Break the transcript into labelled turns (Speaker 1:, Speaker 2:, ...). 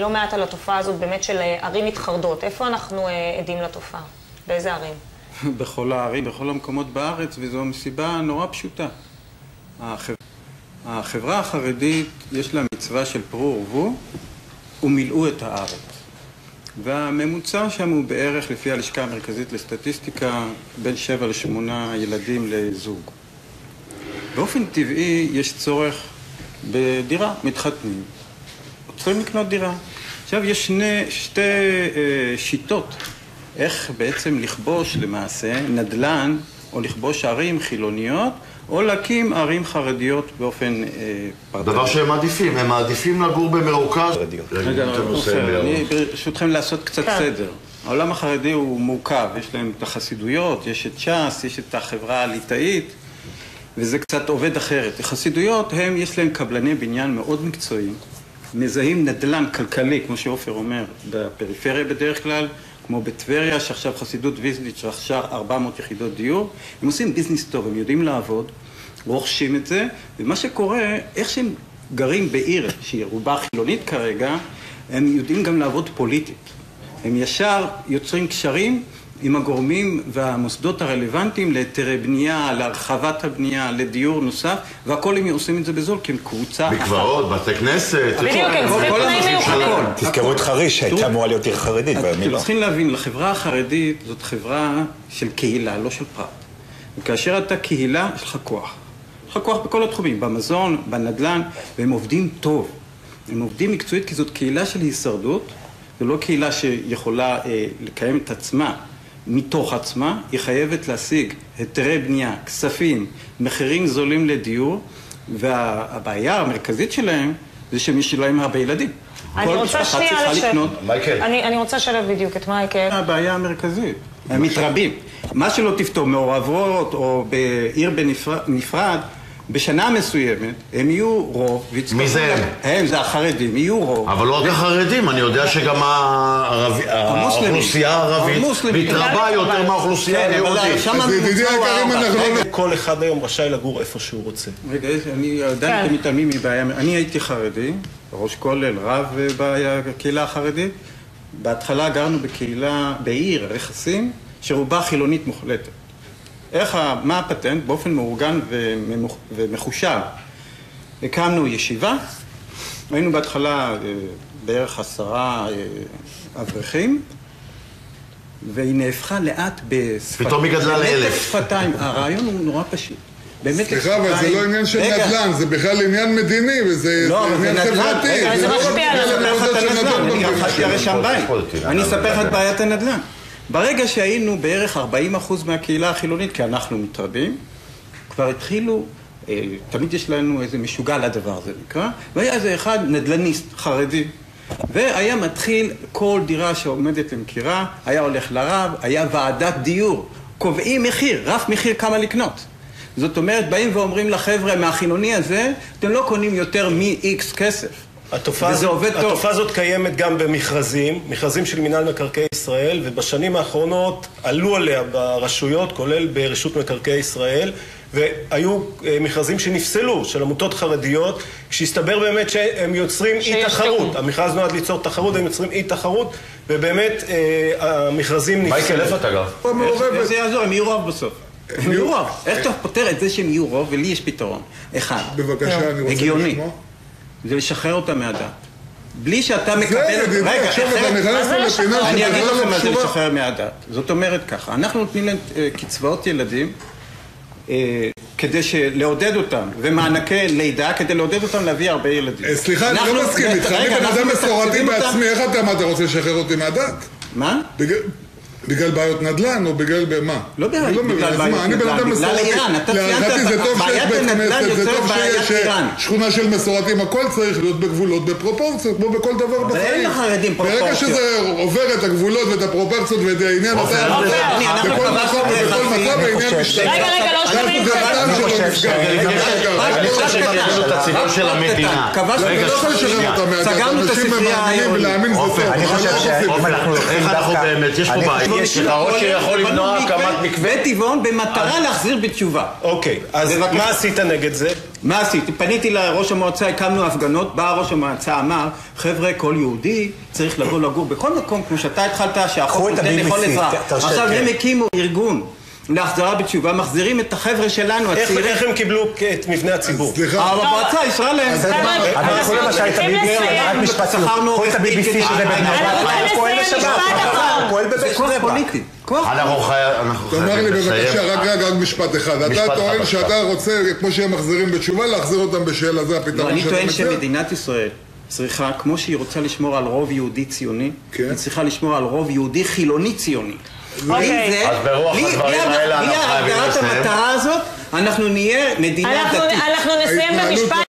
Speaker 1: לא מעט על התופעה הזאת באמת של אה, ערים מתחרדות. איפה אנחנו אה, עדים לתופעה? באיזה ערים?
Speaker 2: בכל הערים, בכל המקומות בארץ, וזו מסיבה נורא פשוטה. החברה, החברה החרדית, יש לה מצווה של פרו ורבו, ומילאו את הארץ. והממוצע שם הוא בערך, לפי הלשכה המרכזית לסטטיסטיקה, בין שבע לשמונה ילדים לזוג. באופן טבעי יש צורך בדירה, מתחתנים. צריכים לקנות דירה. עכשיו יש שני, שתי אה, שיטות איך בעצם לכבוש למעשה נדל"ן או לכבוש ערים חילוניות או להקים ערים חרדיות באופן אה,
Speaker 3: פרטני. דבר שהם מעדיפים, הם מעדיפים לגור במרוכז.
Speaker 2: רגע, אני ברשותכם לעשות קצת כן. סדר. העולם החרדי הוא מורכב, יש להם את החסידויות, יש את ש"ס, יש את החברה הליטאית וזה קצת עובד אחרת. החסידויות הם, יש להם קבלני בניין מאוד מקצועיים, מזהים נדל"ן כלכלי, כמו שעופר אומר, בפריפריה בדרך כלל, כמו בטבריה, שעכשיו חסידות ויזליץ' רכשה 400 יחידות דיור, הם עושים ביזנס טוב, הם יודעים לעבוד, רוכשים את זה, ומה שקורה, איך שהם גרים בעיר שהיא רובה חילונית כרגע, הם יודעים גם לעבוד פוליטית. הם ישר יוצרים קשרים עם הגורמים והמוסדות הרלוונטיים להיתרי בנייה, להרחבת הבנייה, לדיור נוסף, והכל הם עושים את זה בזול, כי הם קבוצה
Speaker 3: אחת. מקוואות, בתי כנסת.
Speaker 1: בדיוק, הם צריכים תנאים מיוחדים.
Speaker 4: תזכרו את חריש, שהייתה אמורה להיות עיר חרדית,
Speaker 2: ואני לא. אתם צריכים להבין, לחברה החרדית זאת חברה של קהילה, לא של פרט. וכאשר אתה קהילה, יש לך כוח. יש לך כוח בכל התחומים, במזון, בנדל"ן, והם עובדים טוב. הם עובדים מקצועית כי זאת קהילה של הישרדות, זו לא קהילה שיכולה אה, לקיים את עצמה. מתוך עצמה, היא חייבת להשיג היתרי בנייה, כספים, מחירים זולים לדיור, והבעיה המרכזית שלהם זה שיש להם הרבה ילדים.
Speaker 1: אני רוצה שנייה
Speaker 2: לקנות...
Speaker 1: מייקל. אני, אני רוצה לשלב בדיוק את מייקל.
Speaker 2: הבעיה המרכזית, הם מתרבים. מה שלא תפתור, מעורבות או בעיר בנפרד, בשנה מסוימת הם יהיו רוב,
Speaker 3: מי זה הם?
Speaker 2: הם, זה החרדים, יהיו רוב.
Speaker 3: אבל לא רק החרדים, אני יודע שגם האוכלוסייה הערבית מתרבה יותר מהאוכלוסייה
Speaker 2: כן,
Speaker 3: היהודית.
Speaker 5: ידידי אנחנו לא...
Speaker 4: כל אחד היום רשאי לגור איפה שהוא רוצה.
Speaker 2: רגע, אני עדיין אתם מתעלמים מבעיה, אני הייתי חרדי, ראש כולל, רב בקהילה החרדית. בהתחלה גרנו בקהילה, בעיר רכסים, שרובה חילונית מוחלטת. איך, מה הפטנט? באופן מאורגן ומחושב. הקמנו ישיבה, היינו בהתחלה אה, בערך עשרה אה, אברכים, והיא נהפכה לאט בשפתיים.
Speaker 3: פתאום היא גדלה לאלף.
Speaker 2: שפתיים. הרעיון הוא נורא פשוט.
Speaker 5: באמת סליחה, אבל זה לא עניין של נדל"ן, זה בכלל עניין מדיני, וזה
Speaker 2: לא,
Speaker 5: עניין חברתי.
Speaker 1: זה משפיע על
Speaker 2: הנדל"ן. אני רכשתי הרי שם בית. אני אספר לך את בעיית הנדל"ן. ברגע שהיינו בערך 40 אחוז מהקהילה החילונית, כי אנחנו מתרבים, כבר התחילו, אה, תמיד יש לנו איזה משוגע לדבר הזה נקרא, והיה איזה אחד נדלניסט חרדי, והיה מתחיל כל דירה שעומדת למכירה, היה הולך לרב, היה ועדת דיור, קובעים מחיר, רף מחיר כמה לקנות. זאת אומרת, באים ואומרים לחבר'ה מהחילוני הזה, אתם לא קונים יותר מ-X כסף.
Speaker 4: התופעה,
Speaker 2: וזה עובד טוב.
Speaker 4: התופעה הזאת קיימת גם במכרזים, מכרזים של מינהל מקרקעי ישראל, ובשנים האחרונות עלו עליה ברשויות, כולל ברשות מקרקעי ישראל, והיו אה, מכרזים שנפסלו, של עמותות חרדיות, כשהסתבר באמת שהם יוצרים אי תחרות. המכרז נועד ליצור תחרות, הם יוצרים אי תחרות, ובאמת אה, המכרזים נפסלו.
Speaker 3: מייקל, איפה אתה גר?
Speaker 2: איך זה יעזור? הם יהיו רוב בסוף. הם יהיו רוב. איך אתה פותר את זה שהם יהיו רוב, ולי יש פתרון. אחד.
Speaker 5: בבקשה, אני רוצה
Speaker 2: לשמוע. זה לשחרר אותם מהדת. בלי שאתה מקבל...
Speaker 5: זה, ידידי, עכשיו אתה נכנס פה לפינה
Speaker 2: אני אגיד לכם מה זה לשחרר מהדת. זאת אומרת ככה, אנחנו נותנים להם אה, קצבאות ילדים אה, כדי לעודד אותם, ומענקי לידה כדי לעודד אותם להביא הרבה ילדים.
Speaker 5: אה, סליחה, אני לא מסכים איתך, אני בן אדם מסורתי בעצמי, איך אתה רוצה לשחרר אותי מהדת?
Speaker 2: מה?
Speaker 5: בגלל בעיות נדל"ן או בגלל מה?
Speaker 2: לא בגלל בעיות
Speaker 5: נדל"ן, אני בן אדם מסורתי.
Speaker 2: בגלל איראן, אתה ציינת,
Speaker 5: בעיית הנדל"ן יוצרת בעיית איראן. שכונה של מסורתיים, הכל צריך להיות בגבולות, בפרופורציות, כמו בכל דבר בחיים. אבל
Speaker 2: אין לחרדים פרופורציות.
Speaker 5: ברגע שזה עובר את הגבולות ואת הפרופורציות ואת העניין, אתה בכל מקום ובכל מצב העניין משתנה.
Speaker 1: רגע, רגע, לא שומעים.
Speaker 2: סגרנו את הספרייה היום.
Speaker 5: אני חושב
Speaker 3: איך אנחנו באמת, יש פה בעיה.
Speaker 2: או שיכול למנוע הקמת מקווה טבעון במטרה להחזיר בתשובה.
Speaker 4: אוקיי, אז מה עשית נגד זה?
Speaker 2: מה עשיתי? פניתי לראש המועצה, הקמנו הפגנות, בא ראש המועצה, אמר, חבר'ה, כל יהודי צריך לבוא לגור בכל מקום, כמו שאתה התחלת, שהחוק נותן לכל אזרח. עכשיו הם הקימו ארגון. להחזרה בתשובה, מחזירים את החבר'ה שלנו, הצעירים.
Speaker 4: איך הם קיבלו את מבנה הציבור?
Speaker 2: סליחה. המועצה אישרה להם.
Speaker 6: אבל קחו למשל את ה-BBC, רק משפט סיום. קחו את ה-BBC שזה בבני ברק, פועל בשבת, פועל בבני ברק.
Speaker 5: תאמר לי בבקשה, רק רגע, רק משפט אחד. אתה טוען שאתה רוצה, כמו שהם מחזירים בתשובה, להחזיר אותם בשאלה, זה הפתרון
Speaker 2: שאתה מציע? אני טוען שמדינת ישראל צריכה, כמו שהיא רוצה לשמור על רוב יהודי ציוני, היא צריכה לשמור על רוב יהודי חילוני ציוני.
Speaker 3: אוקיי. אז ברוח הדברים האלה אנחנו חייבים לסיים.
Speaker 2: בלי הגדרת המטרה הזאת, אנחנו נהיה מדינה דתית.
Speaker 1: אנחנו נסיים במשפט.